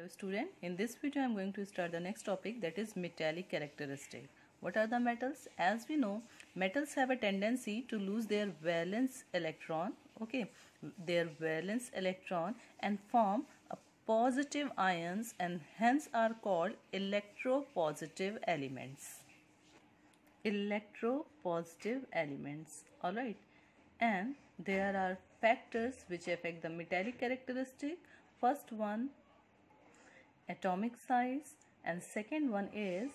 Hello student, in this video I am going to start the next topic that is metallic characteristic. What are the metals? As we know, metals have a tendency to lose their valence electron, okay, their valence electron and form a positive ions and hence are called electropositive elements. Electropositive elements, alright. And there are factors which affect the metallic characteristic. First one atomic size and second one is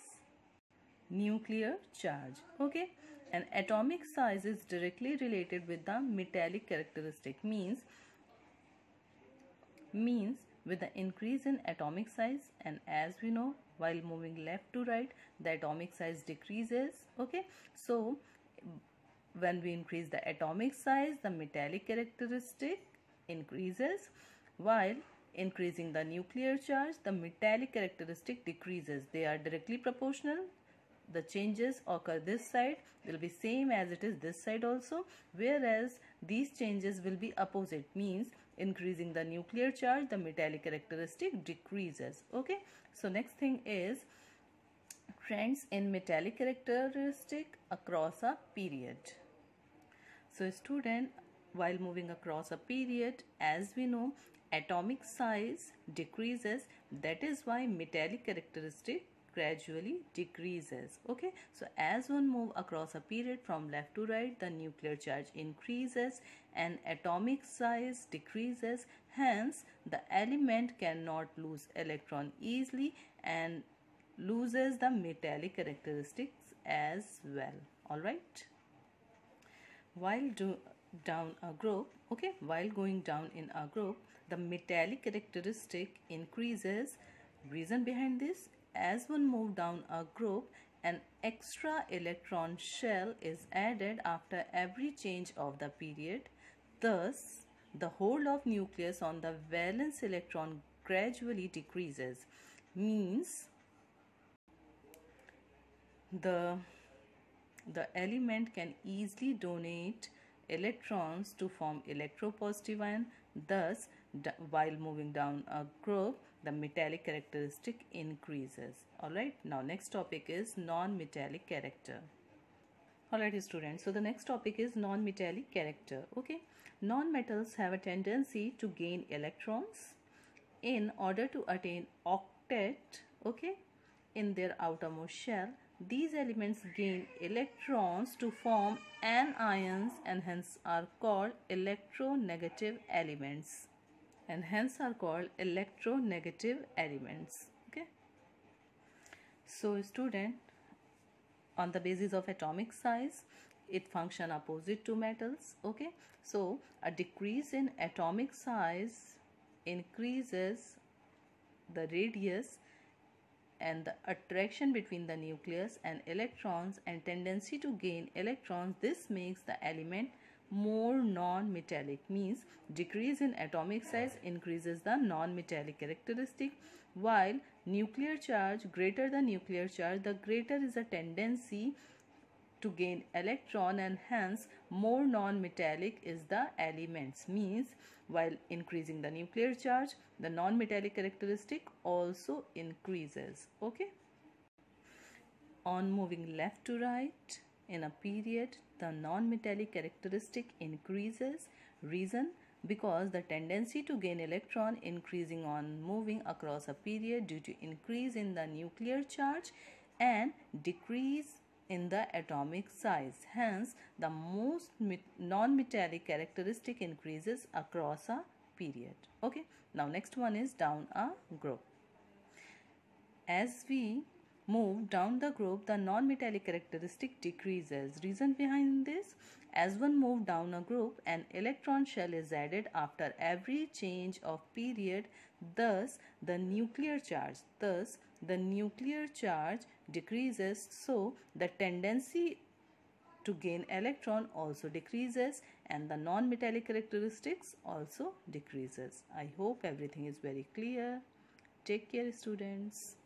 nuclear charge okay? And atomic size is directly related with the metallic characteristic means means with the increase in atomic size and as we know while moving left to right the atomic size decreases okay? So when we increase the atomic size the metallic characteristic increases while increasing the nuclear charge, the metallic characteristic decreases. They are directly proportional. The changes occur this side will be same as it is this side also whereas these changes will be opposite means increasing the nuclear charge the metallic characteristic decreases okay so next thing is trends in metallic characteristic across a period so student while moving across a period as we know atomic size decreases that is why metallic characteristic gradually decreases okay? So as one move across a period from left to right the nuclear charge increases and atomic size decreases. Hence the element cannot lose electron easily and loses the metallic characteristics as well all right while do down a group okay while going down in a group the metallic characteristic increases. Reason behind this as one move down a group an extra electron shell is added after every change of the period. Thus the hold of nucleus on the valence electron gradually decreases. Means the the element can easily donate electrons to form electropositive ion. Thus while moving down a group the metallic characteristic increases. Alright now next topic is non-metallic character. Alright students so the next topic is non-metallic character okay? Non-metals have a tendency to gain electrons in order to attain octet okay in their outermost shell these elements gain electrons to form anions and hence are called electronegative elements. And hence are called electronegative elements. Okay? So student on the basis of atomic size it function opposite to metals. Okay? So a decrease in atomic size increases the radius and the attraction between the nucleus and electrons and tendency to gain electrons this makes the element more non-metallic means decrease in atomic size increases the non-metallic characteristic while nuclear charge greater the nuclear charge the greater is the tendency to gain electron and hence more non-metallic is the elements means while increasing the nuclear charge the non-metallic characteristic also increases okay on moving left to right in a period, the non-metallic characteristic increases. Reason? Because the tendency to gain electron increasing on moving across a period due to increase in the nuclear charge and decrease in the atomic size. Hence, the most non-metallic characteristic increases across a period. Okay. Now, next one is down a group. As we move down the group, the non-metallic characteristic decreases. Reason behind this? As one move down a group, an electron shell is added after every change of period. Thus, the nuclear charge, thus the nuclear charge decreases. So, the tendency to gain electron also decreases and the non-metallic characteristics also decreases. I hope everything is very clear. Take care students.